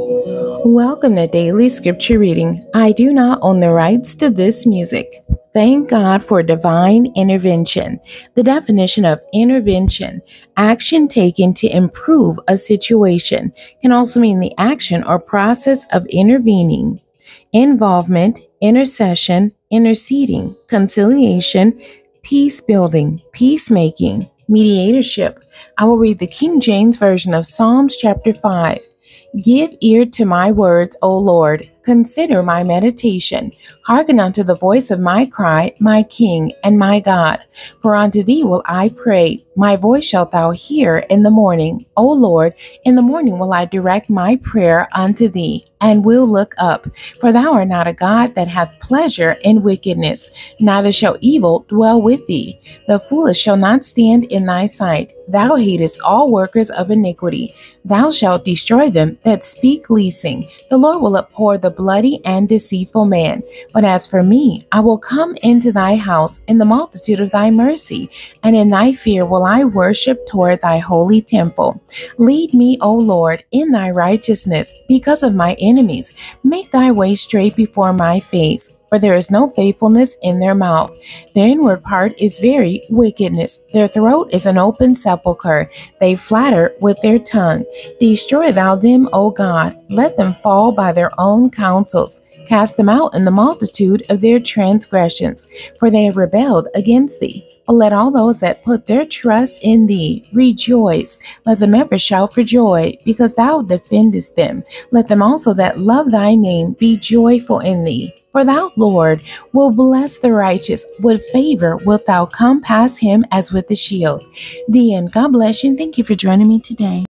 Welcome to Daily Scripture Reading. I do not own the rights to this music. Thank God for divine intervention. The definition of intervention, action taken to improve a situation, can also mean the action or process of intervening, involvement, intercession, interceding, conciliation, peace building, peacemaking, mediatorship. I will read the King James Version of Psalms chapter 5. Give ear to my words, O Lord. Consider my meditation. Hearken unto the voice of my cry, my King and my God. For unto thee will I pray. My voice shalt thou hear in the morning. O Lord, in the morning will I direct my prayer unto thee, and will look up. For thou art not a God that hath pleasure in wickedness, neither shall evil dwell with thee. The foolish shall not stand in thy sight. Thou hatest all workers of iniquity. Thou shalt destroy them that speak leasing. The Lord will abhor the bloody and deceitful man. But as for me, I will come into thy house in the multitude of thy mercy, and in thy fear will I worship toward thy holy temple. Lead me, O Lord, in thy righteousness because of my enemies. Make thy way straight before my face for there is no faithfulness in their mouth. Their inward part is very wickedness. Their throat is an open sepulchre. They flatter with their tongue. Destroy thou them, O God. Let them fall by their own counsels. Cast them out in the multitude of their transgressions, for they have rebelled against thee. Let all those that put their trust in thee rejoice. Let them ever shout for joy, because thou defendest them. Let them also that love thy name be joyful in thee. For thou, Lord, will bless the righteous. With favor wilt thou come past him as with a shield. The end. God bless you and thank you for joining me today.